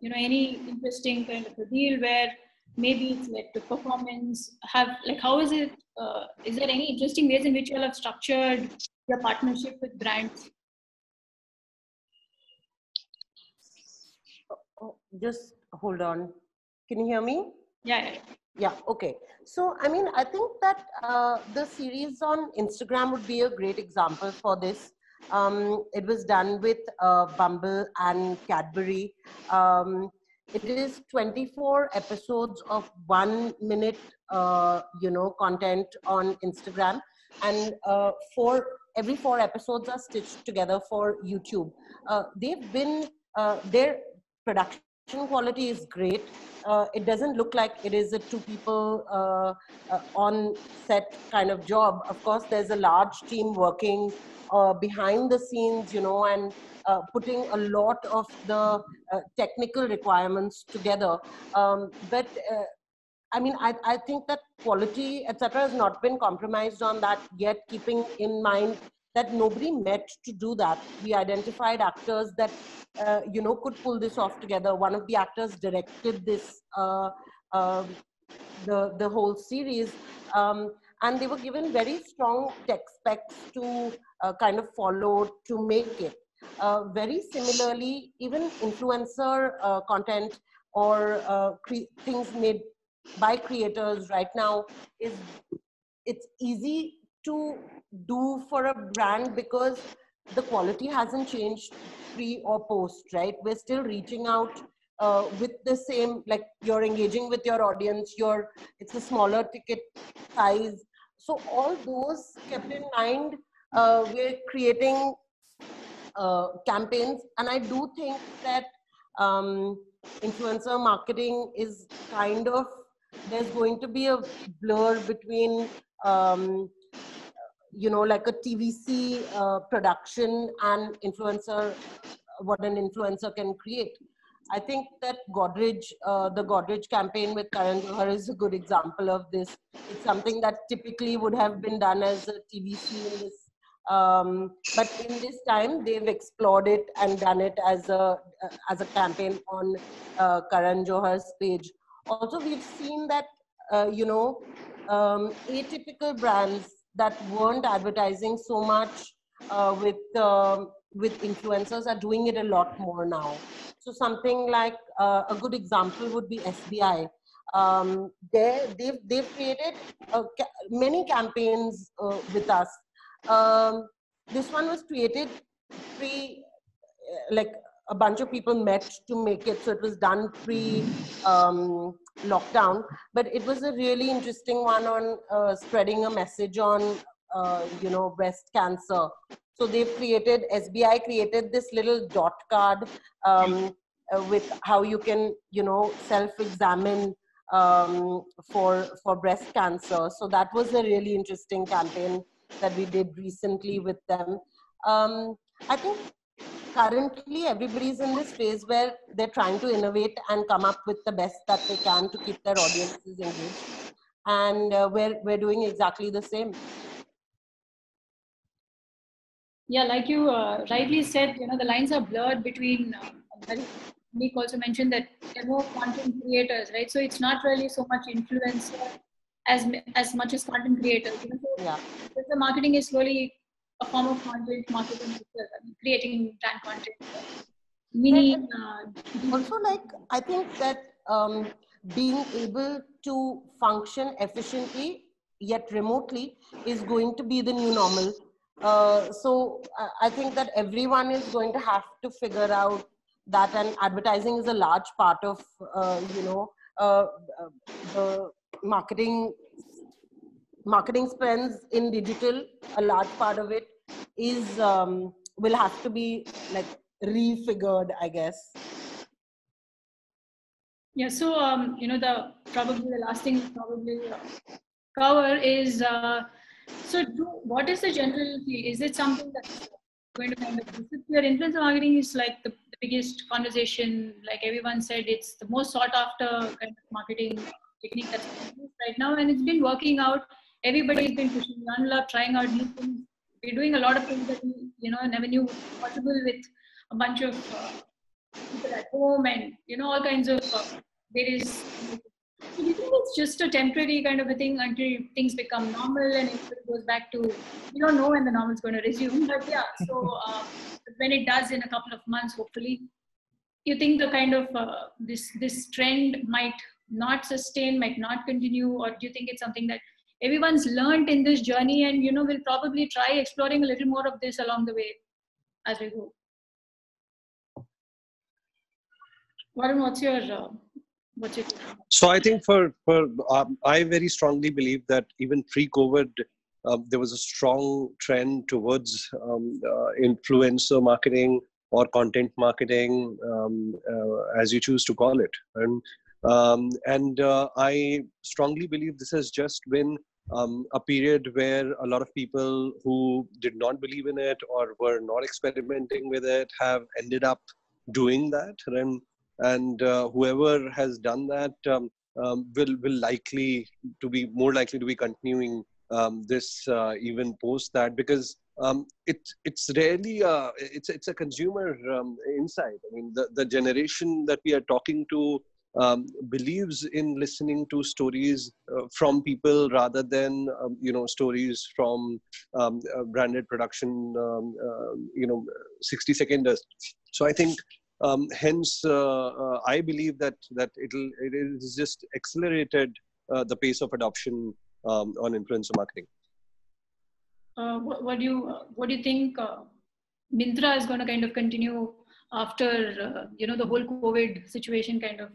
you know, any interesting kind of a deal where maybe it's like the performance have like how is it? Uh, is there any interesting ways in which you all have structured your partnership with brands? Oh, just hold on. Can you hear me? Yeah. yeah. Yeah, okay. So, I mean, I think that uh, the series on Instagram would be a great example for this. Um, it was done with uh, Bumble and Cadbury. Um, it is 24 episodes of one minute, uh, you know, content on Instagram, and uh, four every four episodes are stitched together for YouTube. Uh, they've been uh, their production quality is great. Uh, it doesn't look like it is a two people uh, uh, on set kind of job. Of course, there's a large team working uh, behind the scenes, you know, and uh, putting a lot of the uh, technical requirements together. Um, but I mean, I, I think that quality, etc., has not been compromised on that yet, keeping in mind that nobody met to do that. We identified actors that, uh, you know, could pull this off together. One of the actors directed this, uh, uh, the, the whole series. Um, and they were given very strong tech specs to uh, kind of follow to make it. Uh, very similarly, even influencer uh, content or things made by creators right now is it's easy to do for a brand because the quality hasn't changed pre or post, right? We're still reaching out uh, with the same, like you're engaging with your audience, you're, it's a smaller ticket size. So all those kept in mind, uh, we're creating uh, campaigns. And I do think that um, influencer marketing is kind of, there's going to be a blur between um, you know, like a TVC uh, production and influencer, what an influencer can create. I think that Godrej, uh, the Godrej campaign with Karan Johar is a good example of this. It's something that typically would have been done as a TVC in this, um, but in this time they've explored it and done it as a as a campaign on uh, Karan Johar's page. Also, we've seen that uh, you know um, atypical brands that weren't advertising so much uh, with um, with influencers are doing it a lot more now. So something like uh, a good example would be SBI. Um, they, they've, they've created uh, ca many campaigns uh, with us. Um, this one was created pre, uh, like a bunch of people met to make it. So it was done pre um, lockdown, but it was a really interesting one on uh, spreading a message on, uh, you know, breast cancer. So they've created, SBI created this little dot card um, uh, with how you can, you know, self-examine um, for, for breast cancer. So that was a really interesting campaign that we did recently with them. Um, I think currently everybody's in this phase where they're trying to innovate and come up with the best that they can to keep their audiences engaged. And uh, we're, we're doing exactly the same. Yeah, like you uh, rightly said, you know, the lines are blurred between, uh, Nick also mentioned that there are more content creators, right? So it's not really so much influencer as as much as content creators. You know? So yeah. the marketing is slowly a form of content marketing, creating brand content. Mini. Uh, also, like I think that um, being able to function efficiently yet remotely is going to be the new normal uh, so I think that everyone is going to have to figure out that, and advertising is a large part of uh, you know uh, uh, the marketing marketing spends in digital. A large part of it is um, will have to be like refigured, I guess. Yeah. So um, you know the probably the last thing probably cover is so, do, what is the general? Is it something that's going to kind of your influencer marketing is like the, the, biggest conversation? Like everyone said, it's the most sought after kind of marketing technique that's right now, and it's been working out. Everybody's been pushing unlock, trying out new things. We're doing a lot of things that we, you know, never knew possible with a bunch of uh, people at home and you know all kinds of uh, various do you think it's just a temporary kind of a thing until things become normal and it goes back to, you don't know when the normal is going to resume, but yeah, so uh, when it does in a couple of months, hopefully, you think the kind of uh, this this trend might not sustain, might not continue, or do you think it's something that everyone's learned in this journey and you know we'll probably try exploring a little more of this along the way as we go? Varun, what's your uh, so I think for for um, I very strongly believe that even pre-COVID, um, there was a strong trend towards um, uh, influencer marketing or content marketing, um, uh, as you choose to call it, and um, and uh, I strongly believe this has just been um, a period where a lot of people who did not believe in it or were not experimenting with it have ended up doing that and and uh, whoever has done that um, um, will will likely to be more likely to be continuing um, this uh, even post that because um, it it's rarely uh, it's it's a consumer um, insight. I mean the the generation that we are talking to um, believes in listening to stories uh, from people rather than um, you know stories from um, branded production um, uh, you know 60 seconders so i think um, hence, uh, uh, I believe that that it'll it is just accelerated uh, the pace of adoption um, on influencer marketing. What, what, do you what do you think? Myntra is going to kind of continue after you know the whole COVID situation kind of.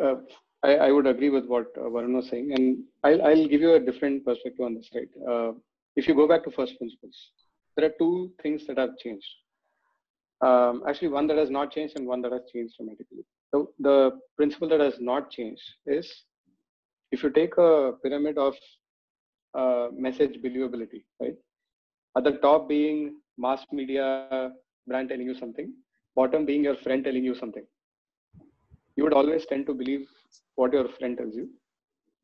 Uh, I, I, would agree with what uh, Varun was saying, and I'll, I'll give you a different perspective on this. Right, uh, if you go back to first principles, there are two things that have changed um, actually one that has not changed and one that has changed dramatically. So the principle that has not changed is if you take a pyramid of uh, message believability, right? At the top being mass media brand telling you something, bottom being your friend telling you something. You would always tend to believe what your friend tells you.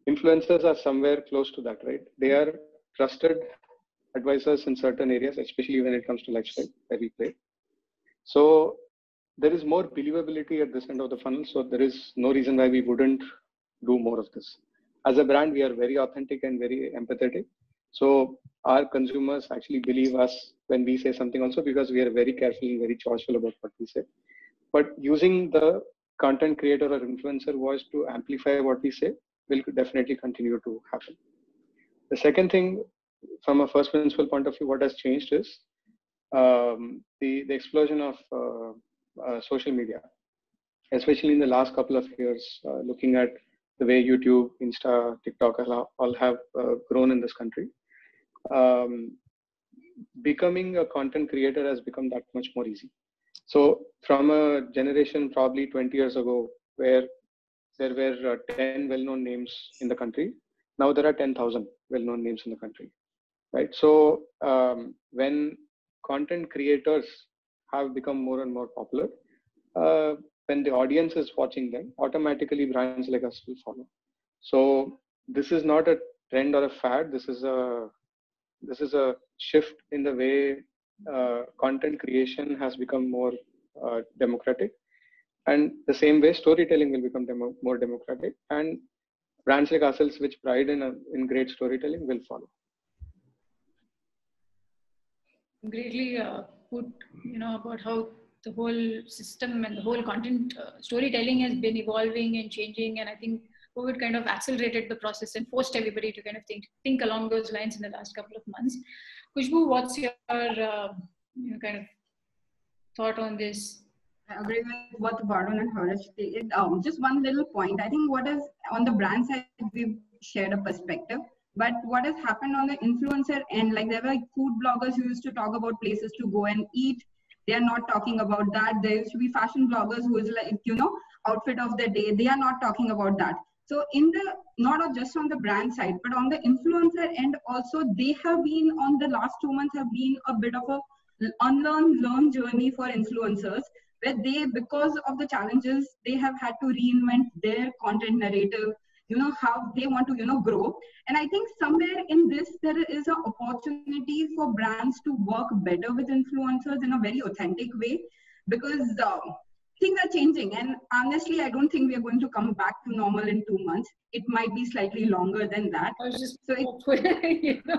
Influencers are somewhere close to that, right? They are trusted advisors in certain areas, especially when it comes to lifestyle, where we play. So there is more believability at this end of the funnel. So there is no reason why we wouldn't do more of this. As a brand, we are very authentic and very empathetic. So our consumers actually believe us when we say something also because we are very careful and very choiceful about what we say. But using the content creator or influencer voice to amplify what we say will definitely continue to happen. The second thing, from a first principle point of view, what has changed is um, the, the explosion of uh, uh, social media, especially in the last couple of years, uh, looking at the way YouTube, Insta, TikTok all have uh, grown in this country. Um, becoming a content creator has become that much more easy. So from a generation probably 20 years ago, where there were uh, 10 well-known names in the country, now there are 10,000 well-known names in the country, right? So um, when content creators have become more and more popular, uh, when the audience is watching them, automatically brands like us will follow. So this is not a trend or a fad. This is a this is a shift in the way uh, content creation has become more uh, democratic, and the same way storytelling will become demo- more democratic, and brands like ourselves, which pride in a, in great storytelling, will follow. Greatly uh, put, you know, about how the whole system and the whole content uh, storytelling has been evolving and changing. And I think COVID kind of accelerated the process and forced everybody to kind of think think along those lines in the last couple of months. Khushbu, what's your uh, you know, kind of thought on this? I agree with what Varun and Harish said. Um, just one little point. I think what is on the brand side, we've shared a perspective. But what has happened on the influencer end, like there were food bloggers who used to talk about places to go and eat they are not talking about that. There used to be fashion bloggers who is like, you know, outfit of the day. They are not talking about that. So in the, not just on the brand side, but on the influencer end also, they have been on the last two months have been a bit of a unlearn, learn journey for influencers where they, because of the challenges, they have had to reinvent their content narrative, you know how they want to you know grow. And i think somewhere in this there is an opportunity for brands to work better with influencers in a very authentic way because um, things are changing. And honestly i don't think we are going to come back to normal in two months. It might be slightly longer than that. So it's,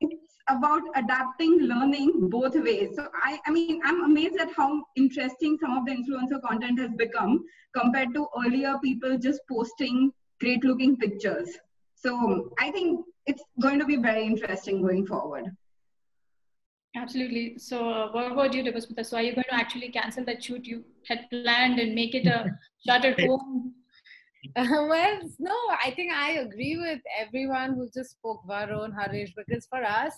it's about adapting learning both ways. So i i mean i'm amazed at how interesting some of the influencer content has become compared to earlier people just posting great looking pictures. So I think it's going to be very interesting going forward. Absolutely. So, uh, what about you, Debosmita? So, are you going to actually cancel that shoot you had planned and make it a shot at home? Uh, well, no, I think I agree with everyone who just spoke, Varun, Harish, because for us,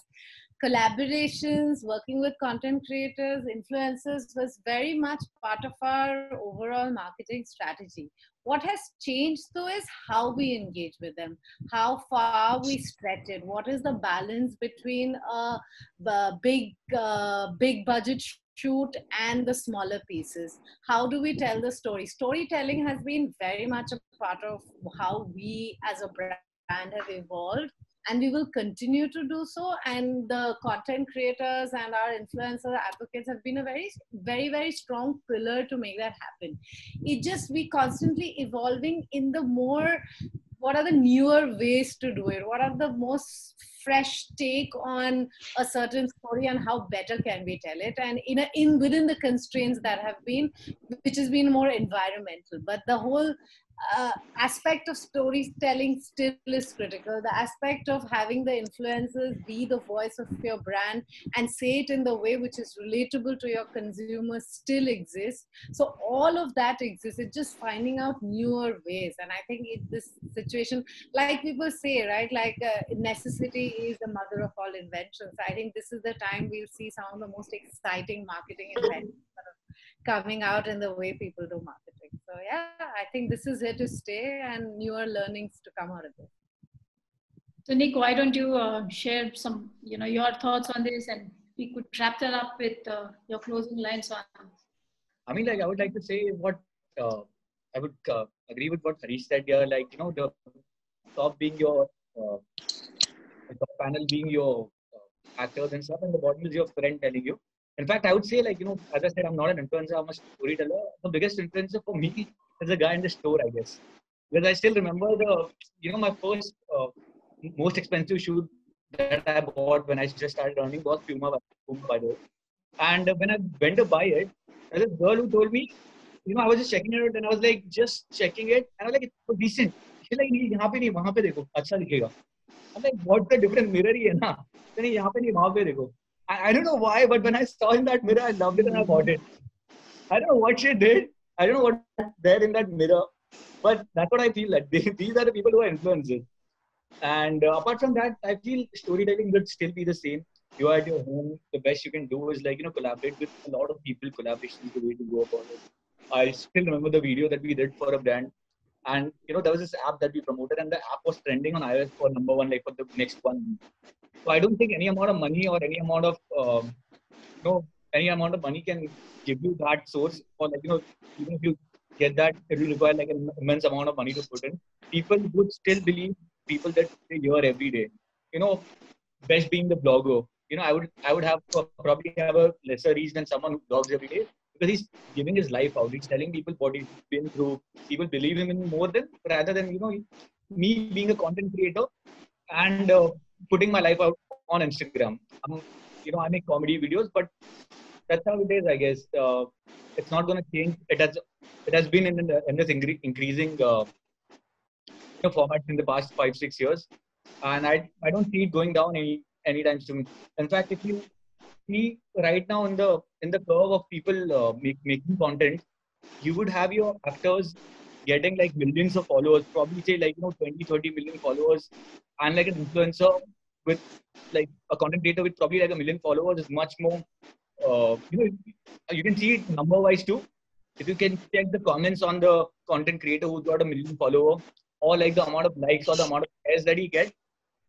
collaborations, working with content creators, influencers was very much part of our overall marketing strategy. What has changed though is how we engage with them, how far we stretch it, what is the balance between a, big, uh, big budget shoot and the smaller pieces. How do we tell the story? Storytelling has been very much a part of how we as a brand have evolved and we will continue to do so. And the content creators and our influencer advocates have been a very very very strong pillar to make that happen. It just we constantly evolving in the more what are the newer ways to do it? What are the most fresh take on a certain story and how better can we tell it? And in a, in within the constraints that have been which has been more environmental. But the whole uh, aspect of storytelling still is critical. The aspect of having the influencers be the voice of your brand and say it in the way which is relatable to your consumers still exists. So all of that exists. It's just finding out newer ways. And I think in this situation, like people say, right, like uh, necessity is the mother of all inventions. I think this is the time we'll see some of the most exciting marketing inventions coming out in the way people do marketing. So yeah, I think this is here to stay and newer learnings to come out of it. So Nick, why don't you uh, share some, you know, your thoughts on this and we could wrap that up with uh, your closing lines on I mean, like I would like to say what uh, I would uh, agree with what Harish said here. Like you know, the top being your uh, the top panel being your uh, actors and stuff, and the bottom is your friend telling you. In fact, I would say like you know, as I said, I'm not an influencer. I'm a storyteller. The biggest influencer for me is the guy in the store, I guess, because I still remember the you know my first uh, most expensive shoe that I bought when I just started earning was Puma, by the way. And when I went to buy it, there's a girl who told me, you know, I was just checking it out and I was like, just checking it. And I was like, it's decent. She's like, नहीं यहाँ पे नहीं वहाँ पे देखो अच्छा दिखेगा. I'm like, what's the difference? Mirror ही है ना. तो नहीं यहाँ पे नहीं वहाँ पे देखो. I, I don't know why, but when I saw in that mirror, I loved it and I bought it. I don't know what she did. I don't know what's there in that mirror, but that's what I feel like. They, these are the people who are influencers. And uh, apart from that, I feel storytelling would still be the same. You are at your home. The best you can do is like you know collaborate with a lot of people. Collaboration is the way to go about it. I still remember the video that we did for a brand, and you know there was this app that we promoted, and the app was trending on iOS for number one, like for the next one. So I don't think any amount of money or any amount of um, you know any amount of money can give you that source, or like you know even if you get that, it will require like an immense amount of money to put in. People would still believe people that they hear every day. You know, best being the blogger. You know, I would I would have uh, probably have a lesser reach than someone who blogs every day because he's giving his life out. He's telling people what he's been through. People believe him in more than rather than you know me being a content creator and uh, putting my life out on Instagram. Um, you know, I make comedy videos, but that's how it is, I guess. Uh, it's not going to change. It has it has been in, in this increasing uh, you know, formats in the past five six years, and I I don't see it going down any anytime soon. In fact, if you see right now in the in the curve of people uh, make, making content, you would have your actors getting like millions of followers, probably say like you know 20, 30 million followers, and like an influencer with like a content creator with probably like a million followers is much more. Uh, you know, you can see it number wise too. If you can check the comments on the content creator who's got a million follower, or like the amount of likes or the amount of shares that he gets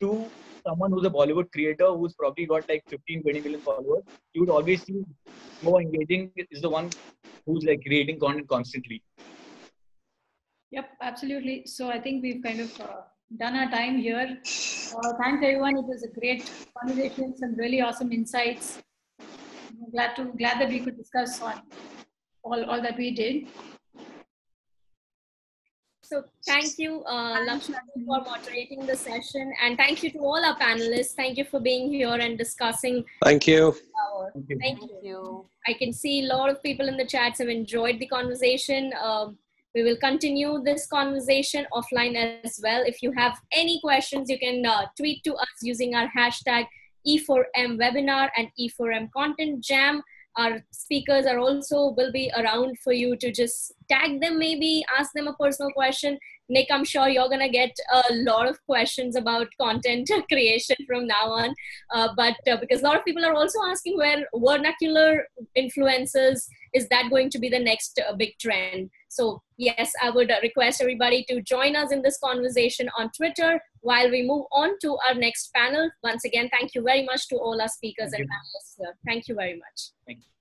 to someone who's a Bollywood creator who's probably got like 15, 20 million followers, you would always see more engaging is the one who's like creating content constantly. Yep, absolutely. So I think we've kind of uh, done our time here. Uh, thanks everyone. It was a great conversation, some really awesome insights. I'm glad to glad that we could discuss on all, all that we did. So thank you, uh, Lakshmi, for moderating the session. And thank you to all our panelists. Thank you for being here and discussing. Thank you. Thank you. Thank you. I can see a lot of people in the chats have enjoyed the conversation. Um, we will continue this conversation offline as well. If you have any questions, you can uh, tweet to us using our hashtag E4M webinar and E4M content jam our speakers are also will be around for you to just tag them maybe ask them a personal question nick i'm sure you're gonna get a lot of questions about content creation from now on. Uh, but uh, because a lot of people are also asking where vernacular influences is that going to be the next uh, big trend? So yes i would request everybody to join us in this conversation on twitter while we move on to our next panel. Once again thank you very much to all our speakers thank and you. panelists here. Thank you very much. Thank you